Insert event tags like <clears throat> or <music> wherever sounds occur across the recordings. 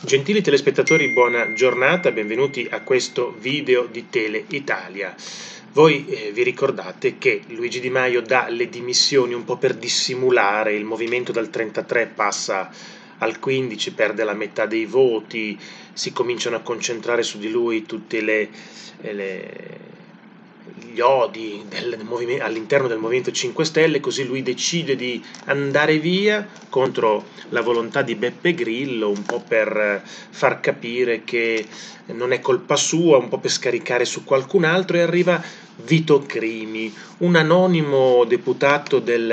Gentili telespettatori, buona giornata, benvenuti a questo video di Tele Italia. Voi eh, vi ricordate che Luigi Di Maio dà le dimissioni un po' per dissimulare, il movimento dal 33 passa al 15, perde la metà dei voti, si cominciano a concentrare su di lui tutte le, eh, le gli odi del, del all'interno del Movimento 5 Stelle, così lui decide di andare via contro la volontà di Beppe Grillo, un po' per far capire che non è colpa sua, un po' per scaricare su qualcun altro e arriva Vito Crimi, un anonimo deputato del,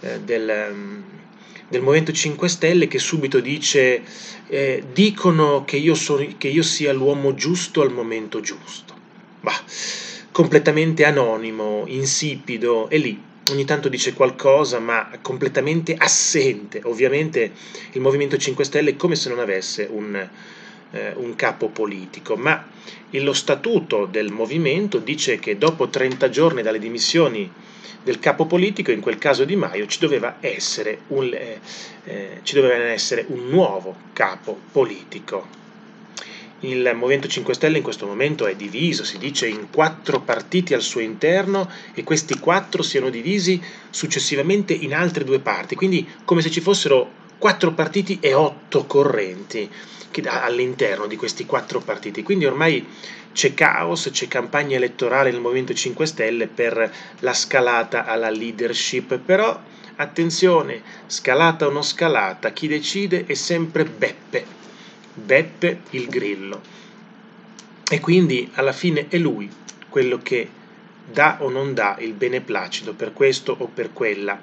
eh, del del Movimento 5 Stelle che subito dice eh, dicono che io, so, che io sia l'uomo giusto al momento giusto. Bah, completamente anonimo, insipido, e lì ogni tanto dice qualcosa, ma completamente assente. Ovviamente il Movimento 5 Stelle è come se non avesse un, eh, un capo politico, ma lo statuto del movimento dice che dopo 30 giorni dalle dimissioni del capo politico, in quel caso Di Maio, ci doveva essere un, eh, eh, ci doveva essere un nuovo capo politico il Movimento 5 Stelle in questo momento è diviso, si dice, in quattro partiti al suo interno e questi quattro siano divisi successivamente in altre due parti, quindi come se ci fossero quattro partiti e otto correnti all'interno di questi quattro partiti. Quindi ormai c'è caos, c'è campagna elettorale nel Movimento 5 Stelle per la scalata alla leadership, però attenzione, scalata o non scalata, chi decide è sempre Beppe Beppe il Grillo. E quindi alla fine è lui quello che dà o non dà il beneplacito per questo o per quella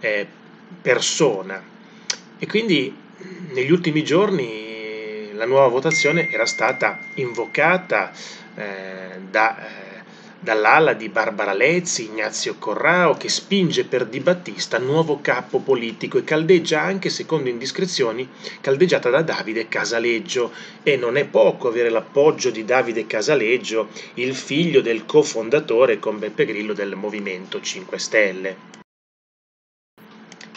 eh, persona. E quindi negli ultimi giorni la nuova votazione era stata invocata eh, da eh, dall'ala di Barbara Lezzi, Ignazio Corrao, che spinge per Di Battista nuovo capo politico e caldeggia anche, secondo indiscrezioni, caldeggiata da Davide Casaleggio. E non è poco avere l'appoggio di Davide Casaleggio, il figlio del cofondatore con Beppe Grillo del Movimento 5 Stelle.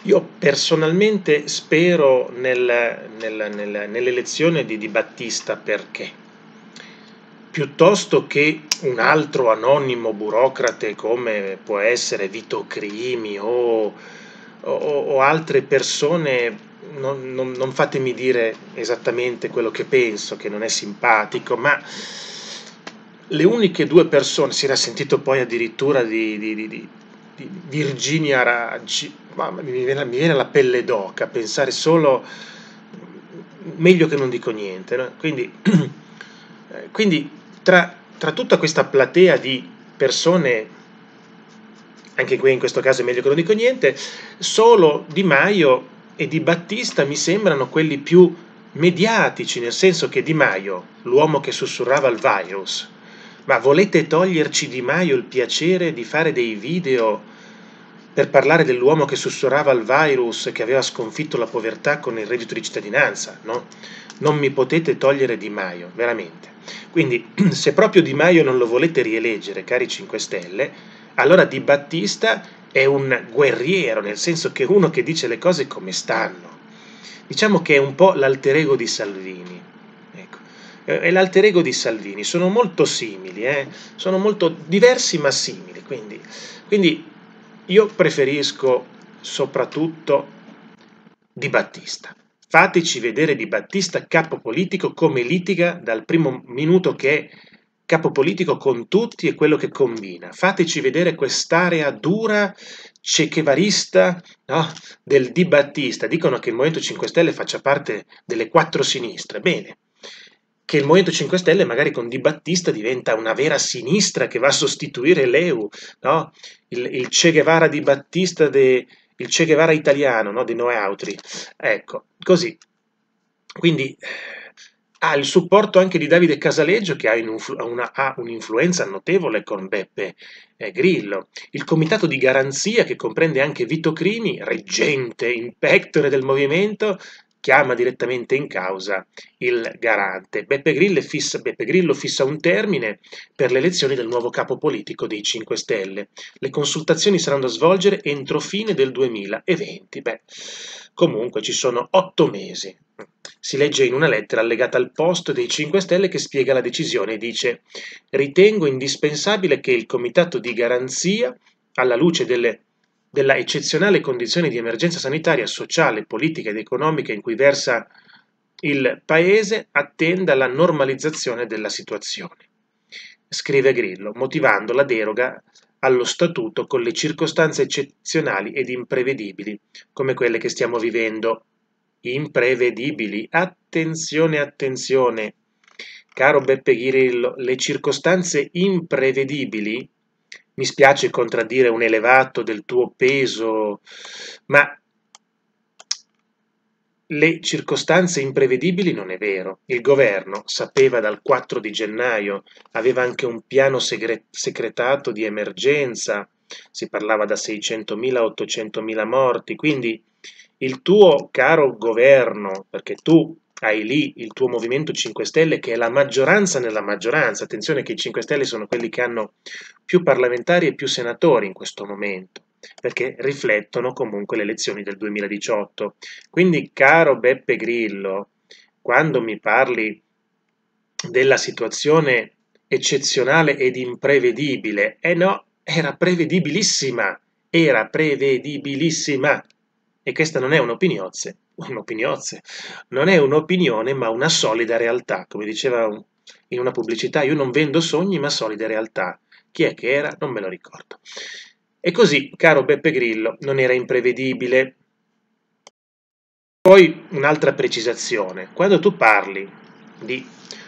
Io personalmente spero nel, nel, nel, nell'elezione di Di Battista perché? Piuttosto che un altro anonimo burocrate come può essere Vito Crimi o, o, o altre persone, non, non, non, fatemi dire esattamente quello che penso, che non è simpatico, ma le uniche due persone, si era sentito poi addirittura di, di, di, di Virginia Raggi, mi viene, mi viene la pelle d'oca pensare solo, meglio che non dico niente, no? quindi, <clears throat> quindi tra, tra tutta questa platea di persone, anche qui in questo caso è meglio che non dico niente, solo Di Maio e Di Battista mi sembrano quelli più mediatici, nel senso che Di Maio, l'uomo che sussurrava il virus, ma volete toglierci Di Maio il piacere di fare dei video per parlare dell'uomo che sussurrava il virus che aveva sconfitto la povertà con il reddito di cittadinanza, no? Non mi potete togliere Di Maio, veramente. Quindi, <clears throat> se proprio Di Maio non lo volete rieleggere, cari 5 Stelle, allora Di Battista è un guerriero, nel senso che è uno che dice le cose come stanno. Diciamo che è un po' l'alter ego di Salvini. Ecco. È l'alter ego di Salvini, sono molto simili, eh? sono molto diversi ma simili. Quindi, quindi io preferisco soprattutto Di Battista. Fateci vedere Di Battista capo politico come litiga dal primo minuto che è capo politico con tutti e quello che combina. Fateci vedere quest'area dura, cechevarista no? del Di Battista. Dicono che il Movimento 5 Stelle faccia parte delle quattro sinistre. Bene, che il Movimento 5 Stelle magari con Di Battista diventa una vera sinistra che va a sostituire l'EU, no? il, il Che Guevara Di Battista de, il Che Guevara italiano no, di Noè Autri. Ecco, così. Quindi ha il supporto anche di Davide Casaleggio che ha, un'influenza notevole con Beppe eh, Grillo, il comitato di garanzia che comprende anche Vito Crimi, reggente, impectore del movimento, chiama direttamente in causa il garante. Beppe Grillo, fissa, Beppe Grillo fissa un termine per le elezioni del nuovo capo politico dei 5 Stelle. Le consultazioni saranno da svolgere entro fine del 2020. Beh, comunque ci sono otto mesi. si legge in una lettera allegata al post dei 5 Stelle che spiega la decisione e dice ritengo indispensabile che il Comitato di Garanzia, alla luce delle, della eccezionale condizione di emergenza sanitaria, sociale, politica ed economica in cui versa il Paese, attenda la normalizzazione della situazione. Scrive Grillo, motivando la deroga allo statuto con le circostanze eccezionali ed imprevedibili, come quelle che stiamo vivendo imprevedibili. Attenzione, attenzione. Caro Beppe Ghirillo, le circostanze imprevedibili, mi spiace contraddire un elevato del tuo peso, ma le circostanze imprevedibili non è vero. Il governo sapeva dal 4 di gennaio, aveva anche un piano segre- secretato di emergenza, si parlava da 600.000 a 800.000 morti, quindi il tuo caro governo, perché tu hai lì il tuo Movimento 5 Stelle che è la maggioranza nella maggioranza, attenzione che i 5 Stelle sono quelli che hanno più parlamentari e più senatori in questo momento, perché riflettono comunque le elezioni del 2018. Quindi, caro Beppe Grillo, quando mi parli della situazione eccezionale ed imprevedibile, eh no, era prevedibilissima, era prevedibilissima. E questa non è un'opiniozze, un'opiniozze, non è un'opinione ma una solida realtà, come diceva in una pubblicità, io non vendo sogni ma solide realtà. Chi è che era? Non me lo ricordo. E così, caro Beppe Grillo, non era imprevedibile. Poi un'altra precisazione, quando tu parli di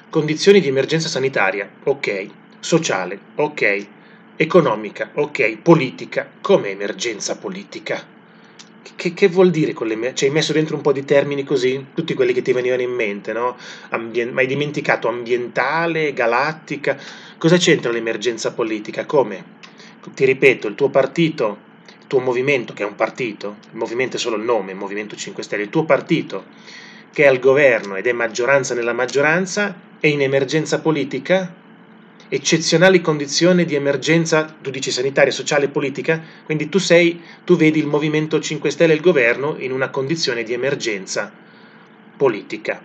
condizioni di emergenza sanitaria, ok, sociale, ok, economica, ok, politica, come emergenza politica? Che, che, vuol dire con le... Cioè, hai messo dentro un po' di termini così, tutti quelli che ti venivano in mente, no? Ambien... Ma hai dimenticato ambientale, galattica? Cosa c'entra l'emergenza politica? Come? Ti ripeto, il tuo partito, il tuo movimento, che è un partito, il movimento è solo il nome, il Movimento 5 Stelle, il tuo partito, che è al governo ed è maggioranza nella maggioranza, è in emergenza politica? Eccezionali condizioni di emergenza, tu dici sanitaria, sociale e politica, quindi tu sei, tu vedi il Movimento 5 Stelle e il governo in una condizione di emergenza politica.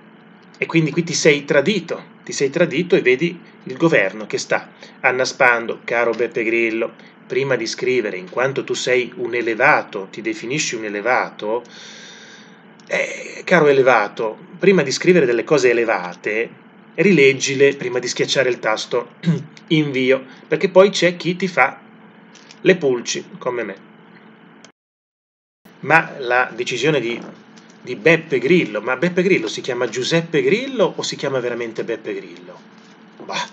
E quindi qui ti sei tradito, ti sei tradito e vedi il governo che sta annaspando, caro Beppe Grillo, prima di scrivere, in quanto tu sei un elevato, ti definisci un elevato, eh, caro elevato, prima di scrivere delle cose elevate, rileggile prima di schiacciare il tasto <clears throat> invio, perché poi c'è chi ti fa le pulci come me. Ma la decisione di, di Beppe Grillo, ma Beppe Grillo si chiama Giuseppe Grillo o si chiama veramente Beppe Grillo? Bah,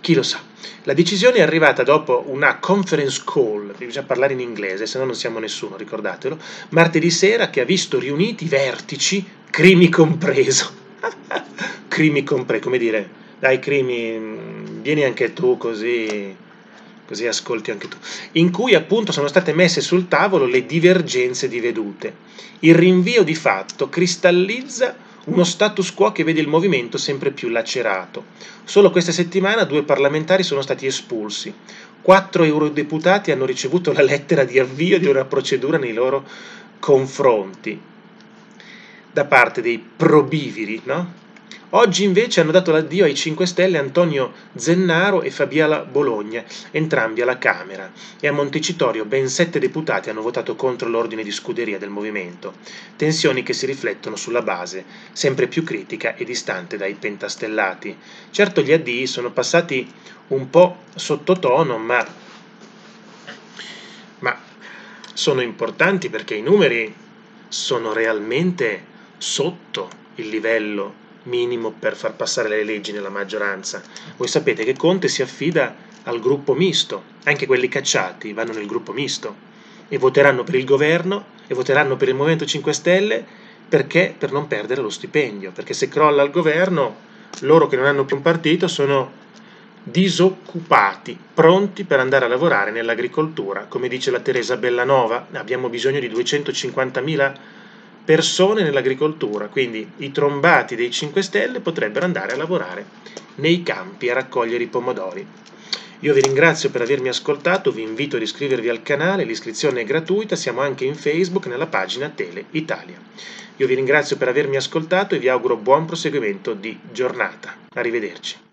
chi lo sa. La decisione è arrivata dopo una conference call, bisogna parlare in inglese, se no non siamo nessuno, ricordatelo, martedì sera che ha visto riuniti i vertici, crimi compreso <laughs> crimi compre, come dire, dai crimi, vieni anche tu così, così ascolti anche tu, in cui appunto sono state messe sul tavolo le divergenze di vedute. Il rinvio di fatto cristallizza uno status quo che vede il movimento sempre più lacerato. Solo questa settimana due parlamentari sono stati espulsi. Quattro eurodeputati hanno ricevuto la lettera di avvio di una procedura nei loro confronti da parte dei probiviri, no? Oggi invece hanno dato l'addio ai 5 Stelle Antonio Zennaro e Fabiala Bologna, entrambi alla Camera, e a Montecitorio ben sette deputati hanno votato contro l'ordine di scuderia del movimento, tensioni che si riflettono sulla base, sempre più critica e distante dai pentastellati. Certo gli addii sono passati un po' sottotono, ma, ma sono importanti perché i numeri sono realmente sotto il livello minimo per far passare le leggi nella maggioranza. Voi sapete che Conte si affida al gruppo misto, anche quelli cacciati vanno nel gruppo misto e voteranno per il governo e voteranno per il Movimento 5 Stelle perché per non perdere lo stipendio, perché se crolla il governo loro che non hanno più un partito sono disoccupati, pronti per andare a lavorare nell'agricoltura. Come dice la Teresa Bellanova, abbiamo bisogno di 250.000 persone nell'agricoltura, quindi i trombati dei 5 Stelle potrebbero andare a lavorare nei campi a raccogliere i pomodori. Io vi ringrazio per avermi ascoltato, vi invito ad iscrivervi al canale, l'iscrizione è gratuita, siamo anche in Facebook nella pagina Tele Italia. Io vi ringrazio per avermi ascoltato e vi auguro buon proseguimento di giornata. Arrivederci.